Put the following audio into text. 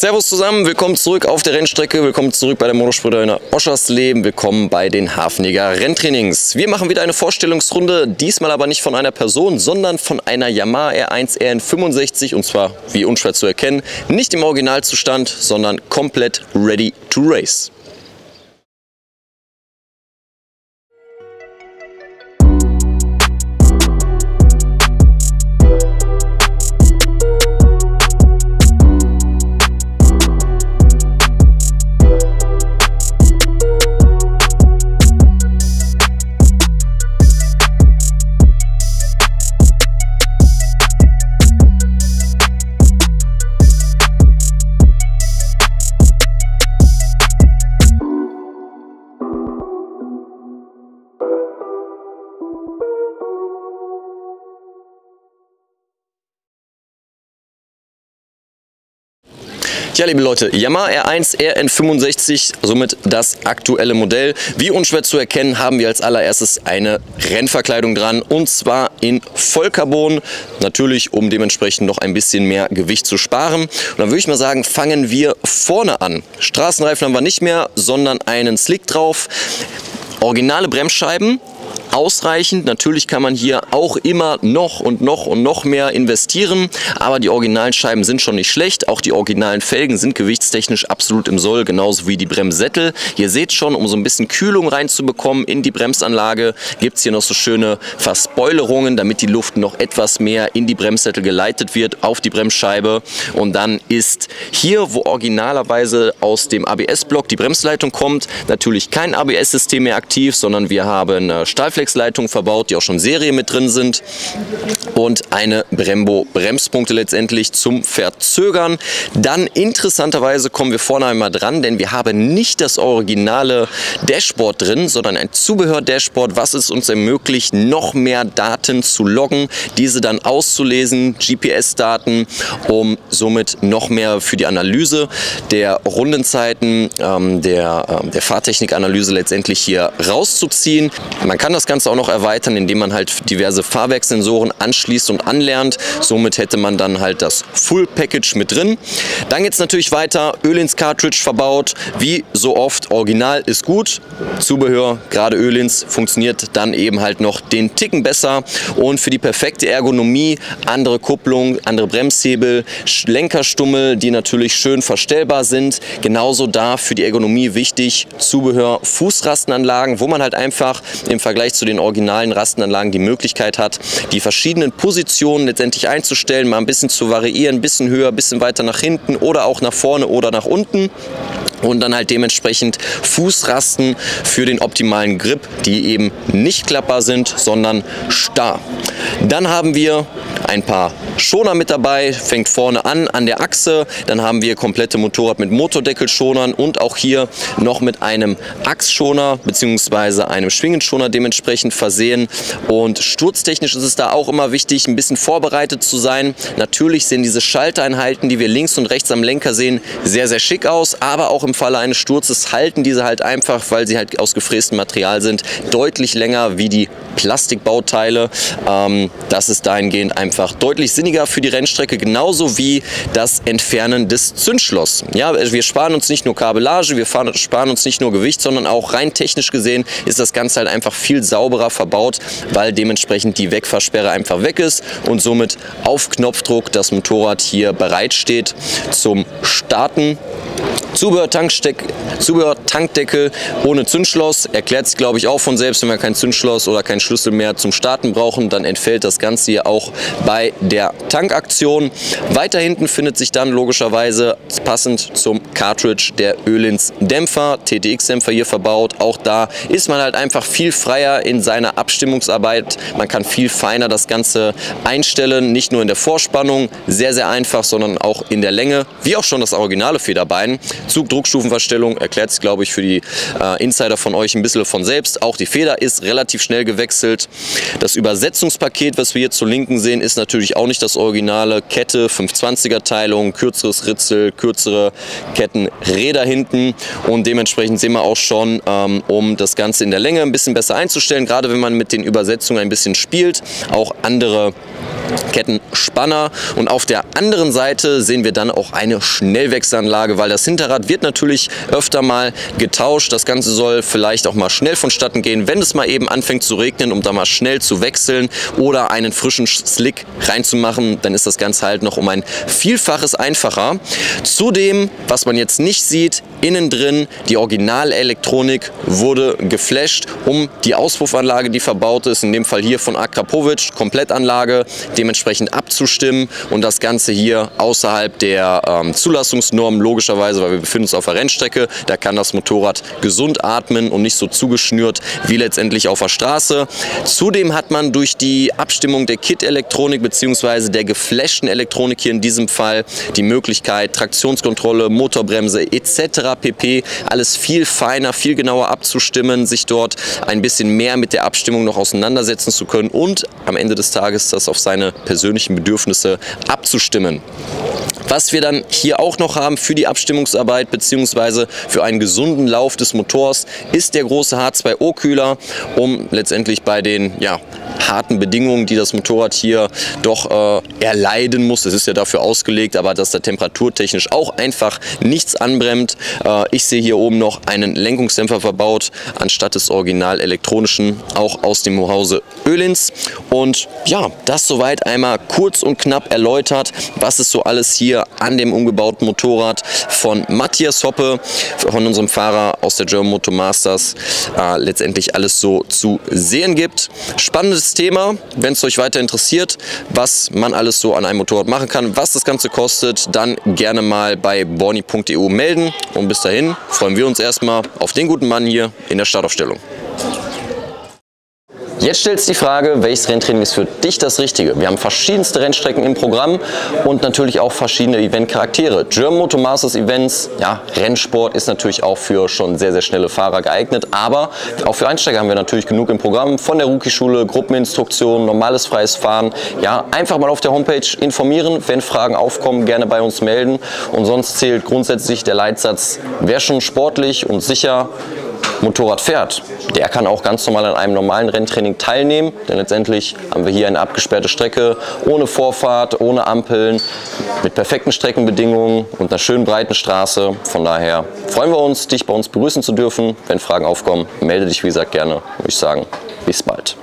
Servus zusammen, willkommen zurück auf der Rennstrecke, willkommen zurück bei der Motorsportdeuner Oschersleben, willkommen bei den Hafenjäger Renntrainings. Wir machen wieder eine Vorstellungsrunde, diesmal aber nicht von einer Person, sondern von einer Yamaha R1 RN65 und zwar, wie unschwer zu erkennen, nicht im Originalzustand, sondern komplett ready to race. Ja, liebe Leute, Yamaha R1 RN65, somit das aktuelle Modell. Wie unschwer zu erkennen, haben wir als allererstes eine Rennverkleidung dran und zwar in Vollcarbon. Natürlich, um dementsprechend noch ein bisschen mehr Gewicht zu sparen. Und dann würde ich mal sagen, fangen wir vorne an. Straßenreifen haben wir nicht mehr, sondern einen Slick drauf. Originale Bremsscheiben, ausreichend. Natürlich kann man hier auch immer noch und noch und noch mehr investieren, aber die originalen Scheiben sind schon nicht schlecht. Auch die originalen Felgen sind gewichtstechnisch absolut im Soll, genauso wie die Bremssättel. Ihr seht schon, um so ein bisschen Kühlung reinzubekommen in die Bremsanlage, gibt es hier noch so schöne Verspoilerungen, damit die Luft noch etwas mehr in die Bremssättel geleitet wird, auf die Bremsscheibe. Und dann ist hier, wo originalerweise aus dem ABS-Block die Bremsleitung kommt, natürlich kein ABS-System mehr aktiv, sondern wir haben äh, Reflexleitungen verbaut, die auch schon Serie mit drin sind und eine Brembo Bremspunkte letztendlich zum Verzögern. Dann interessanterweise kommen wir vorne einmal dran, denn wir haben nicht das originale Dashboard drin, sondern ein Zubehör-Dashboard, was es uns ermöglicht, noch mehr Daten zu loggen, diese dann auszulesen, GPS-Daten, um somit noch mehr für die Analyse der Rundenzeiten, ähm, der, ähm, der Fahrtechnikanalyse letztendlich hier rauszuziehen. Man kann das Ganze auch noch erweitern, indem man halt diverse Fahrwerkssensoren anschließt und anlernt. Somit hätte man dann halt das Full Package mit drin. Dann geht es natürlich weiter, Öl ins Cartridge verbaut. Wie so oft, Original ist gut. Zubehör, gerade Ölins, funktioniert dann eben halt noch den Ticken besser. Und für die perfekte Ergonomie, andere Kupplung, andere Bremshebel, Lenkerstummel, die natürlich schön verstellbar sind. Genauso da für die Ergonomie wichtig, Zubehör, Fußrastenanlagen, wo man halt einfach im Vergleich zu zu den originalen Rastenanlagen die Möglichkeit hat, die verschiedenen Positionen letztendlich einzustellen, mal ein bisschen zu variieren, ein bisschen höher, ein bisschen weiter nach hinten oder auch nach vorne oder nach unten und dann halt dementsprechend Fußrasten für den optimalen Grip, die eben nicht klappbar sind, sondern starr. Dann haben wir ein paar Schoner mit dabei, fängt vorne an an der Achse, dann haben wir komplette Motorrad mit Motordeckelschonern und auch hier noch mit einem Achsschoner bzw. einem Schwingenschoner dementsprechend versehen. Und sturztechnisch ist es da auch immer wichtig, ein bisschen vorbereitet zu sein. Natürlich sehen diese Schalteinheiten, die wir links und rechts am Lenker sehen, sehr, sehr schick aus. Aber auch im Falle eines Sturzes halten diese halt einfach, weil sie halt aus gefrästem Material sind, deutlich länger wie die Plastikbauteile. Ähm, das ist dahingehend einfach deutlich sinniger für die Rennstrecke, genauso wie das Entfernen des Zündschlosses. Ja, wir sparen uns nicht nur Kabellage, wir sparen uns nicht nur Gewicht, sondern auch rein technisch gesehen ist das Ganze halt einfach viel sauberer verbaut, weil dementsprechend die Wegfahrsperre einfach weg ist und somit auf Knopfdruck das Motorrad hier bereit steht zum Starten. Zubehör-Tankdeckel ohne Zündschloss. Erklärt sich, glaube ich, auch von selbst. Wenn wir kein Zündschloss oder keinen Schlüssel mehr zum Starten brauchen, dann entfällt das Ganze hier auch bei der Tankaktion. Weiter hinten findet sich dann logischerweise passend zum Cartridge der Ölins Dämpfer, TTX-Dämpfer hier verbaut. Auch da ist man halt einfach viel freier in seiner Abstimmungsarbeit. Man kann viel feiner das Ganze einstellen, nicht nur in der Vorspannung, sehr, sehr einfach, sondern auch in der Länge, wie auch schon das originale Federbein. Zugdruckstufenverstellung erklärt sich, glaube ich, für die äh, Insider von euch ein bisschen von selbst. Auch die Feder ist relativ schnell gewechselt. Das Übersetzungspaket, was wir hier zur Linken sehen, ist natürlich auch nicht das originale. Kette, 520er Teilung, kürzeres Ritzel, kürzere Kettenräder hinten und dementsprechend sehen wir auch schon, ähm, um das Ganze in der Länge ein bisschen besser einzustellen, gerade wenn man mit den Übersetzungen ein bisschen spielt, auch andere Kettenspanner und auf der anderen Seite sehen wir dann auch eine Schnellwechselanlage, weil das Hinterrad wird natürlich öfter mal getauscht. Das Ganze soll vielleicht auch mal schnell vonstatten gehen, wenn es mal eben anfängt zu regnen, um da mal schnell zu wechseln oder einen frischen Slick reinzumachen, dann ist das Ganze halt noch um ein Vielfaches einfacher. Zudem, was man jetzt nicht sieht, innen drin die Originalelektronik wurde geflasht, um die Auspuffanlage, die verbaut ist, in dem Fall hier von Akrapovic, Komplettanlage, dementsprechend abzustimmen und das Ganze hier außerhalb der ähm, Zulassungsnorm logischerweise, weil wir befinden uns auf der Rennstrecke, da kann das Motorrad gesund atmen und nicht so zugeschnürt wie letztendlich auf der Straße. Zudem hat man durch die Abstimmung der Kit-Elektronik bzw. der geflashten Elektronik hier in diesem Fall die Möglichkeit, Traktionskontrolle, Motorbremse etc. pp. alles viel feiner, viel genauer abzustimmen, sich dort ein bisschen mehr mit der Abstimmung noch auseinandersetzen zu können und am Ende des Tages das auf seine persönlichen Bedürfnisse abzustimmen. Was wir dann hier auch noch haben für die Abstimmungsarbeit bzw. für einen gesunden Lauf des Motors ist der große H2O-Kühler, um letztendlich bei den ja, harten Bedingungen, die das Motorrad hier doch äh, erleiden muss. Es ist ja dafür ausgelegt, aber dass da temperaturtechnisch auch einfach nichts anbremst. Äh, ich sehe hier oben noch einen Lenkungsdämpfer verbaut, anstatt des original elektronischen, auch aus dem Hause Ölins. Und ja, das soweit einmal kurz und knapp erläutert, was es so alles hier an dem umgebauten Motorrad von Matthias Hoppe, von unserem Fahrer aus der German Motor Masters, äh, letztendlich alles so zu sehen gibt. Spannendes Thema, wenn es euch weiter interessiert, was man alles so an einem Motorrad machen kann, was das Ganze kostet, dann gerne mal bei borny.eu melden. Und bis dahin freuen wir uns erstmal auf den guten Mann hier in der Startaufstellung. Jetzt stellt sich die Frage, welches Renntraining ist für dich das Richtige? Wir haben verschiedenste Rennstrecken im Programm und natürlich auch verschiedene Eventcharaktere. German Motor Masters Events, ja, Rennsport ist natürlich auch für schon sehr, sehr schnelle Fahrer geeignet, aber auch für Einsteiger haben wir natürlich genug im Programm. Von der Rookie-Schule, Gruppeninstruktion, normales freies Fahren. Ja, einfach mal auf der Homepage informieren, wenn Fragen aufkommen, gerne bei uns melden. Und sonst zählt grundsätzlich der Leitsatz, wer schon sportlich und sicher Motorrad fährt, der kann auch ganz normal an einem normalen Renntraining teilnehmen, denn letztendlich haben wir hier eine abgesperrte Strecke ohne Vorfahrt, ohne Ampeln, mit perfekten Streckenbedingungen und einer schönen breiten Straße. Von daher freuen wir uns, dich bei uns begrüßen zu dürfen. Wenn Fragen aufkommen, melde dich wie gesagt gerne. Würde ich sagen, bis bald.